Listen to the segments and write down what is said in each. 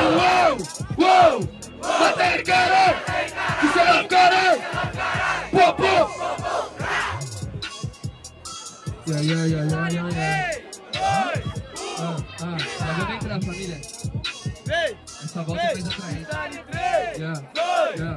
Uou, uou, bater caralho, isso é o caralho, pô, pô. Yeah, yeah, yeah, yeah, yeah, yeah. Ah, ah, já vou entrar, família. Essa volta é mais atraente. Yeah, yeah.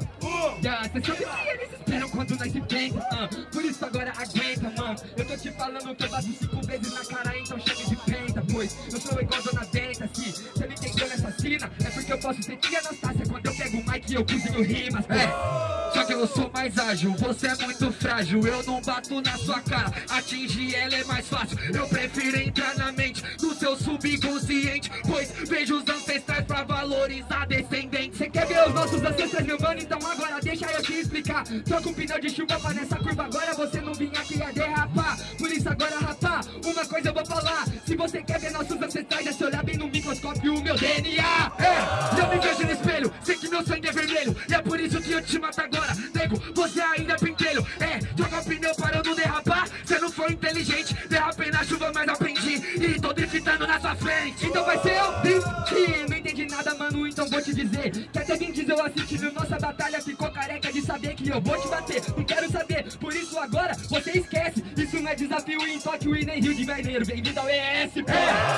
Yeah, cê sabe que eles esperam quando nós pensa, ah. Por isso agora aguenta, mano. Eu tô te falando que eu bato cinco vezes na cara, então chega de penta, pois eu sou igual Dona Benta, se você me entendeu cena, é porque eu posso ser tia Anastácia quando eu pego o mic eu cozinho rimas, é. Só que eu sou mais ágil, você é muito frágil, eu não bato na sua cara, atingir ela é mais fácil. Eu prefiro entrar na mente do seu subconsciente, pois vejo os ancestrais pra valorizar descendentes. Você quer ver os nossos ancestrais, meu mano? Então agora deixa eu te explicar. Troca um pneu de chuva pra nessa curva, agora você não vinha aqui a derrapar. Por isso agora, microscópio o meu DNA. É, eu me vejo no espelho, sei que meu sangue é vermelho. E é por isso que eu te mato agora. Nego, você ainda é pentelho. É, troca o pneu para não derrapar. Você não foi inteligente, derrapei na chuva, mas aprendi. E tô driftando na sua frente. Então vai ser eu drift. Não entendi nada, mano, então vou te dizer. Que até quem diz eu assistindo nossa batalha ficou careca de saber que eu vou te bater. Não quero saber, por isso agora você esquece. Isso não é desafio em Tóquio e nem Rio de Janeiro. Bem-vindo ao ES, pô.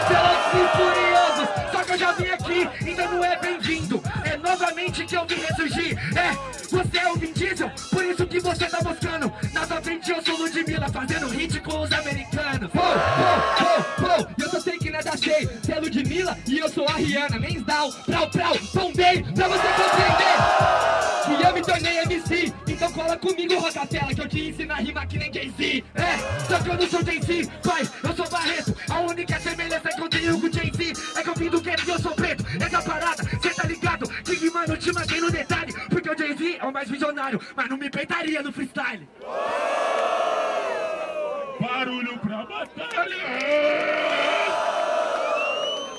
Velozes e furiosos. Só que eu já vim aqui, ainda não é bem-vindo. É novamente que eu vim ressurgir. É, você é o Vin Diesel, por isso que você tá buscando. Na sua frente eu sou Ludmilla, fazendo hit com os americanos. Pô, pô, pô, e eu só sei que nada sei. Você é Ludmilla e eu sou a Rihanna. Mens down, prau, prau, tombei, pra você compreender. E eu me tornei MC, cola comigo, Rocafela, que eu te ensino a rima que nem Jay-Z. É, só que eu não sou Jay-Z, pai, eu sou Barreto. A única semelhança que eu tenho com Jay-Z é que eu vim do Cap e eu sou preto. Essa parada, cê tá ligado? Que mano, te matei no detalhe. Porque o Jay-Z é o mais visionário, mas não me peitaria no freestyle. Barulho pra batalha!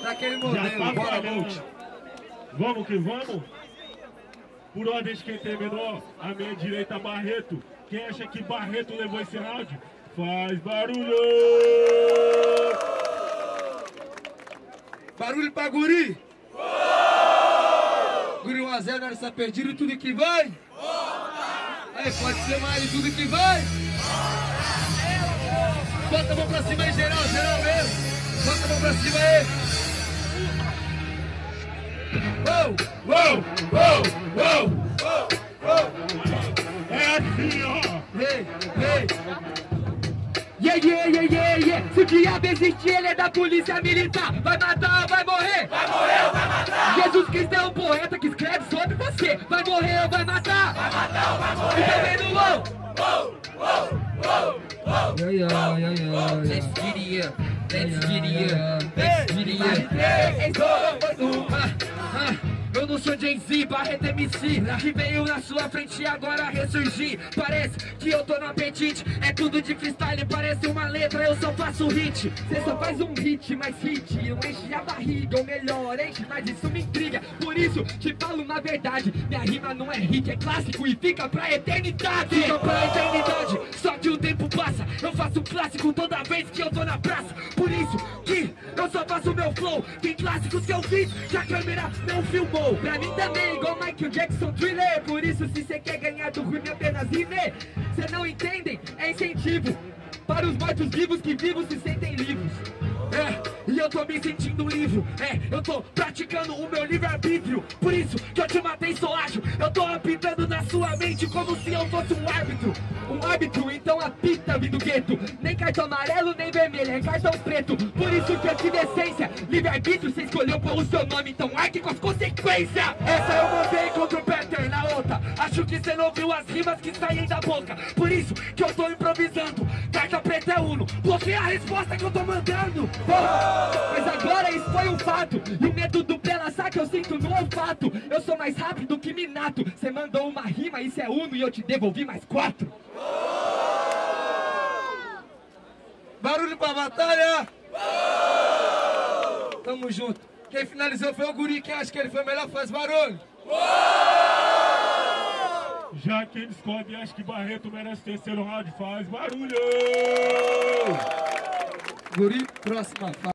Daquele tá falando. Vamos que vamos? Por ordem de quem tem menor, a minha direita Barreto. Quem acha que Barreto levou esse round? Faz barulho! Barulho pra guri. Guri 1x0, nada está perdido, tudo que vai. Aí, pode ser mais tudo que vai. Bota a mão pra cima aí, geral, geral mesmo. Bota a mão pra cima aí. Uou, uou, uou, o existe, ele é da polícia militar. Vai matar ou vai morrer? Vai morrer ou vai matar? Jesus Cristo é um poeta que escreve sobre você. Vai morrer ou vai matar? Vai matar ou vai morrer? E também no wow. Yeah, yeah, yeah, yeah. Let's get it up. Let's get it up. Let's get it up. Sou Jay-Z, Barreto MC Que veio na sua frente e agora ressurgir. Parece que eu tô no apetite É tudo de freestyle, parece uma letra Eu só faço hit. Cê só faz um hit, mas hit Não enche a barriga, ou melhor, enche Mas isso me intriga, por isso te falo na verdade Minha rima não é hit, é clássico E fica pra eternidade. Fica pra eternidade, só que o tempo passa Eu faço clássico toda vez que eu tô na praça. Por isso que eu só faço meu flow Tem clássicos que eu fiz que a câmera não filmou. Pra mim também, igual Michael Jackson Thriller. Por isso se cê quer ganhar do ruim apenas ir ver Cê não entendem, é incentivo Para os mortos vivos que vivos se sentem livres. É, e eu tô me sentindo livre. É, eu tô praticando o meu livre-arbítrio. Por isso que eu te matei, sou ágil Eu tô apitando na sua mente como se eu fosse um árbitro. Um árbitro, então apita, do gueto é cartão preto. Por isso que eu tive essência. Livre-arbítrio, você escolheu pelo seu nome. Então arque com as consequências. Essa eu mandei contra o Peter na outra. Acho que você não viu as rimas que saem da boca. Por isso que eu tô improvisando. Carta preta é uno. Você é a resposta que eu tô mandando. Mas agora isso foi um fato. E o medo do Bela Saca eu sinto no olfato? Eu sou mais rápido que Minato. Cê mandou uma rima, isso é uno E eu te devolvi mais quatro Barulho pra batalha. Tamo junto. Quem finalizou foi o guri. Quem acha que ele foi melhor faz barulho. Já quem discorda e acha que Barreto merece terceiro round, faz barulho! Guri, próxima fase.